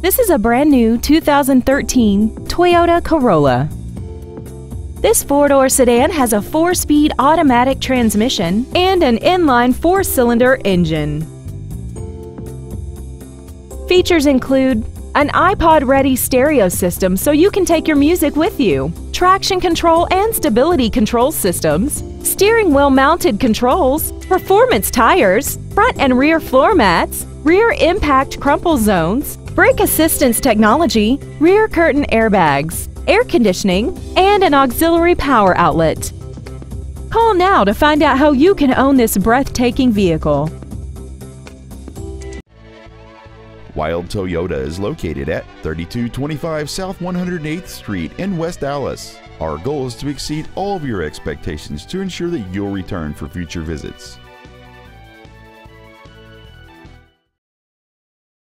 This is a brand new 2013 Toyota Corolla. This four-door sedan has a four-speed automatic transmission and an inline four-cylinder engine. Features include an iPod-ready stereo system so you can take your music with you, traction control and stability control systems, steering wheel mounted controls, performance tires, front and rear floor mats, rear impact crumple zones, brake assistance technology, rear curtain airbags, air conditioning, and an auxiliary power outlet. Call now to find out how you can own this breathtaking vehicle. Wilde Toyota is located at 3225 South 108th Street in West Allis. Our goal is to exceed all of your expectations to ensure that you'll return for future visits.